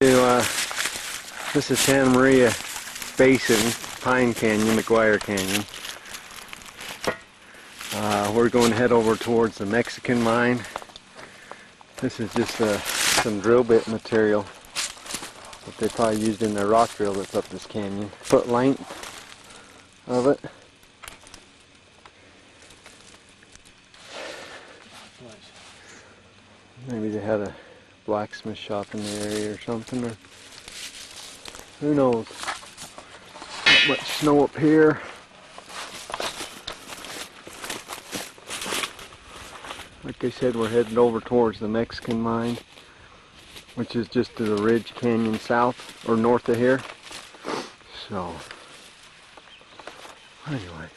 Uh, this is Santa Maria Basin, Pine Canyon, McGuire Canyon. Uh, we're going to head over towards the Mexican mine. This is just uh, some drill bit material that they probably used in their rock drill that's up this canyon. Foot length of it. Maybe they had a blacksmith shop in the area or something, or who knows. Not much snow up here. Like I said, we're heading over towards the Mexican mine, which is just to the Ridge Canyon south or north of here. So, anyway.